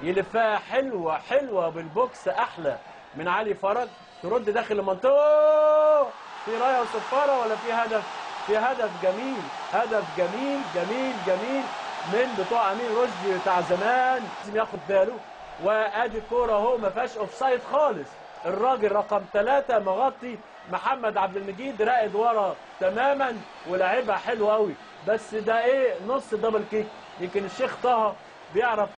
يلفها حلوة حلوة بال box أحلى. من علي فرج ترد داخل المنطقة. في راية وصفارة ولا في هدف؟ في هدف جميل هدف جميل جميل جميل. من بتوع أمين رشدي بتاع زمان. لازم ياخد باله. وآدي الكورة أهو ما فيهاش offside خالص. الراجل رقم ثلاثة مغطي محمد عبد المجيد راقد ورا تماما. ولعبها حلو قوي بس ده إيه؟ نص دبل كيك يمكن الشيخ طه بيعرف